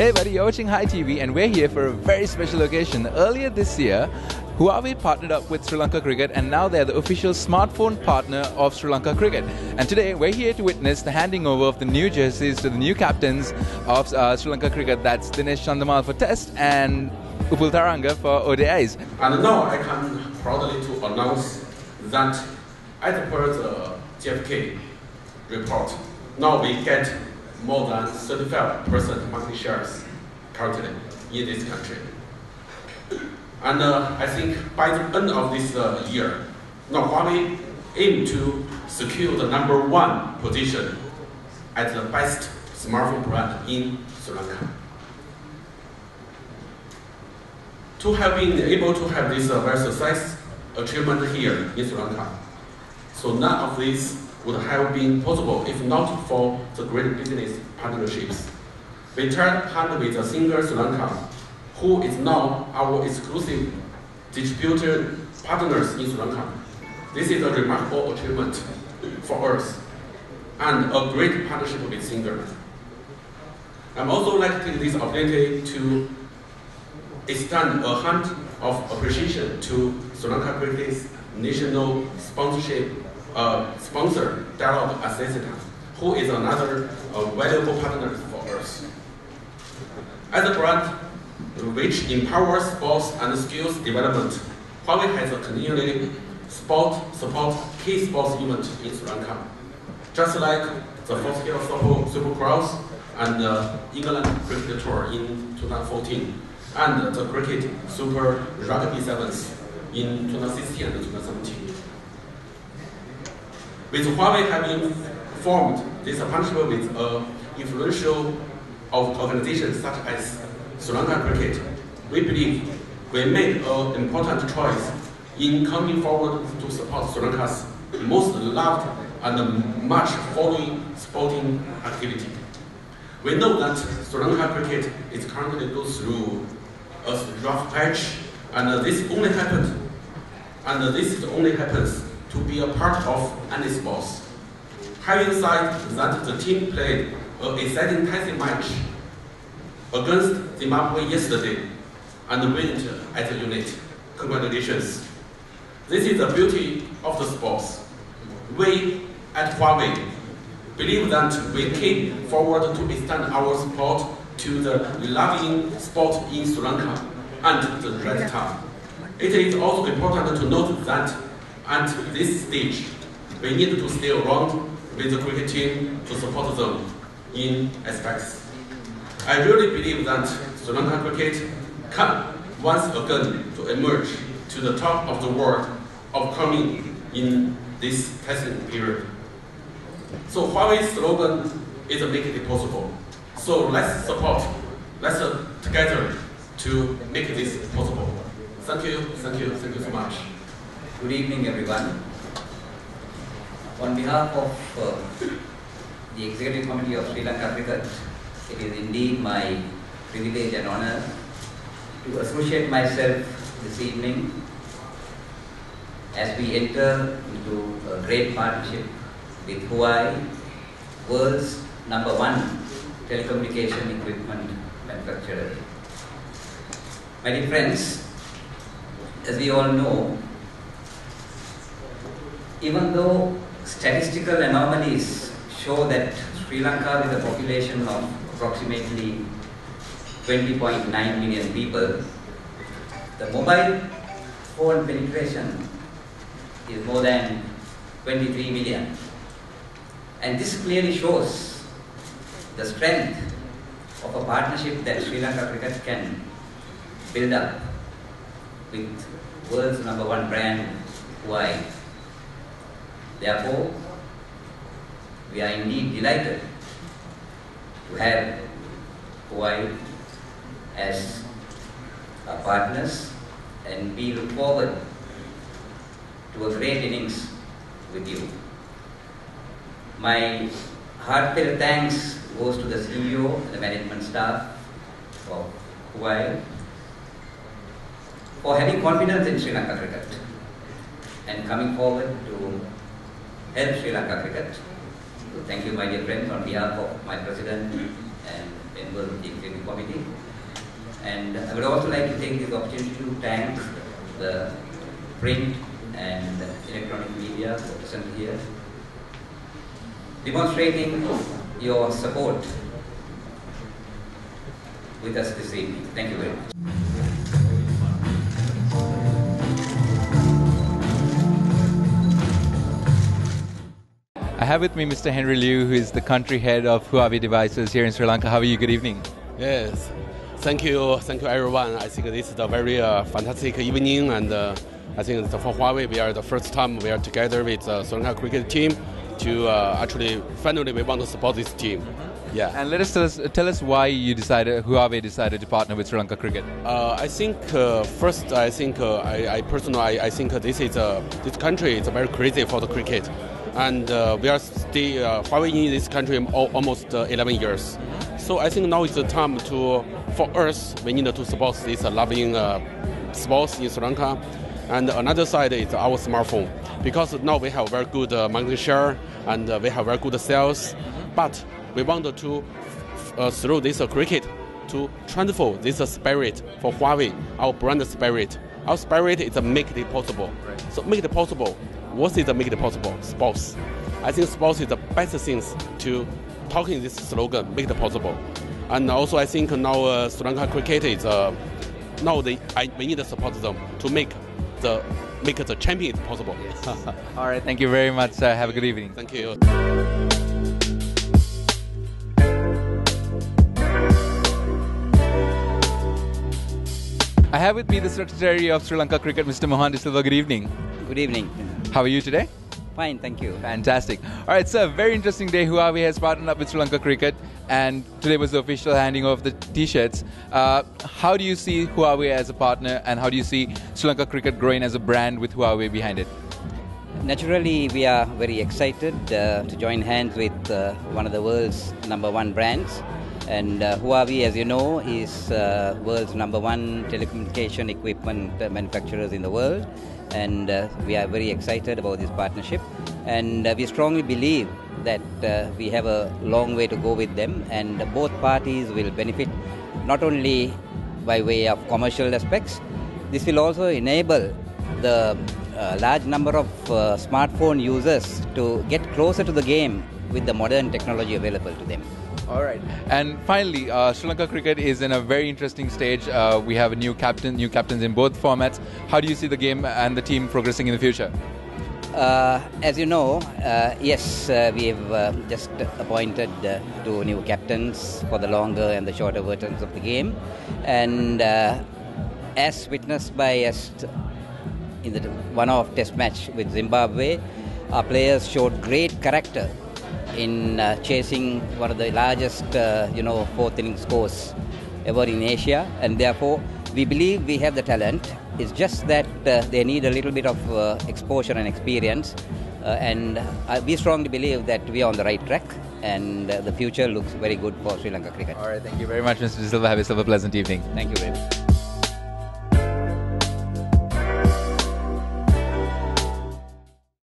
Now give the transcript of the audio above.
Hey buddy, you're watching Hi TV and we're here for a very special occasion. Earlier this year, Huawei partnered up with Sri Lanka Cricket and now they're the official smartphone partner of Sri Lanka Cricket. And today we're here to witness the handing over of the new jerseys to the new captains of uh, Sri Lanka Cricket. That's Dinesh Chandimal for Test and Upul Tharanga for ODIs. And now I can proudly to announce that per the GfK report, now we get more than 35% market shares currently in this country. And uh, I think by the end of this uh, year, now Huawei aim to secure the number one position as the best smartphone brand in Sri Lanka. To have been able to have this uh, very success achievement here in Sri Lanka, so none of this would have been possible if not for the great business partnerships. We tried hand with a Singer Sri Lanka, who is now our exclusive distributor partners in Sri Lanka. This is a remarkable achievement for us and a great partnership with Singer. I'm also like to take this opportunity to extend a hand of appreciation to Sri Lanka Cricket's national sponsorship uh, sponsor, Dialog Axiata, who is another uh, valuable partner for us. As a brand which empowers sports and skills development, Huawei has continually sport support key sports event in Sri Lanka, just like the Fox Hill Super, Super Cross and the England Cricket Tour in 2014, and the Cricket Super Rugby Sevens in 2016 and 2017. With Huawei having formed this partnership with uh, influential of organizations such as Sri Lanka Cricket, we believe we made an important choice in coming forward to support Sri Lanka's most loved and much following sporting activity. We know that Sri Lanka cricket is currently going through a rough patch, and this only happened, and this only happens to be a part of any sports. Having said that the team played an exciting testing match against Zimbabwe yesterday and went as a unit. Congratulations. This is the beauty of the sports. We at Huawei believe that we came forward to extend our support to the loving sport in Sri Lanka and the Red Star. It is also important to note that at this stage, we need to stay around with the cricket team to support them in aspects. I really believe that Sri Lanka cricket can once again to emerge to the top of the world of coming in this testing period. So Huawei's slogan is making it possible. So let's support, let's uh, together to make this possible. Thank you, thank you, thank you so much. Good evening, everyone. On behalf of uh, the Executive Committee of Sri Lanka Cricket, it is indeed my privilege and honor to associate myself this evening as we enter into a great partnership with Huawei, world's number one telecommunication equipment manufacturer. My dear friends, as we all know, even though statistical anomalies show that Sri Lanka with a population of approximately 20.9 million people, the mobile phone penetration is more than 23 million. And this clearly shows the strength of a partnership that Sri Lanka Cricket can build up with world's number one brand, Huawei. Therefore, we are indeed delighted to have Huawei as our partners and we look forward to a great innings with you. My heartfelt thanks goes to the CEO and the management staff of Huawei for having confidence in Sri Lanka cricket and coming forward to help Sri Lanka cricket. So thank you, my dear friends, on behalf of my president and members of the executive committee. And I would also like to take this opportunity to thank the print and electronic media are present here, demonstrating your support with us this evening. Thank you very much. Have with me Mr. Henry Liu, who is the country head of Huawei devices here in Sri Lanka. How are you? Good evening. Yes, thank you, thank you everyone. I think this is a very uh, fantastic evening, and uh, I think for Huawei, we are the first time we are together with the Sri Lanka cricket team to uh, actually finally we want to support this team. Yeah. And let us tell us, tell us why you decided, Huawei decided to partner with Sri Lanka Cricket. Uh, I think uh, first, I think uh, I, I personally, I, I think this is uh, this country is very crazy for the cricket, and uh, we are still uh, Huawei in this country almost uh, 11 years. So I think now is the time to for us we need to support this loving uh, sports in Sri Lanka, and another side is our smartphone because now we have very good uh, market share and uh, we have very good sales, but we want to through this cricket to transfer this spirit for Huawei, our brand spirit. Our spirit is to make it possible. So make it possible. What is the make it possible? Sports. I think sports is the best things to talking this slogan, make it possible. And also I think now uh, Sri Lanka cricket is uh, now they, I, we need to support them to make the make the champion possible. All right, thank you very much. Uh, have a good evening. Thank you. I have with me the Secretary of Sri Lanka Cricket, Mr. Mohan De Silva. Good evening. Good evening. How are you today? Fine, thank you. Fantastic. All right, so very interesting day. Huawei has partnered up with Sri Lanka Cricket, and today was the official handing of the T-shirts. Uh, how do you see Huawei as a partner, and how do you see Sri Lanka Cricket growing as a brand with Huawei behind it? Naturally, we are very excited uh, to join hands with uh, one of the world's number one brands. And uh, Huawei, as you know, is uh, world's number one telecommunication equipment manufacturers in the world. And uh, we are very excited about this partnership. And uh, we strongly believe that uh, we have a long way to go with them, and both parties will benefit not only by way of commercial aspects, this will also enable the uh, large number of smartphone users to get closer to the game with the modern technology available to them. All right. And finally, uh, Sri Lanka cricket is in a very interesting stage. Uh, we have a new captain, new captains in both formats. How do you see the game and the team progressing in the future? Uh, as you know, uh, yes, uh, we have uh, just appointed uh, two new captains for the longer and the shorter versions of the game. And uh, as witnessed by us in the one-off test match with Zimbabwe, our players showed great character in uh, chasing one of the largest, uh, you know, fourth inning scores ever in Asia, and therefore we believe we have the talent. It's just that uh, they need a little bit of uh, exposure and experience, uh, and uh, we strongly believe that we are on the right track, and the future looks very good for Sri Lanka cricket. All right. Thank you very much, Mr. Silva. Have yourself a pleasant evening. Thank you very much.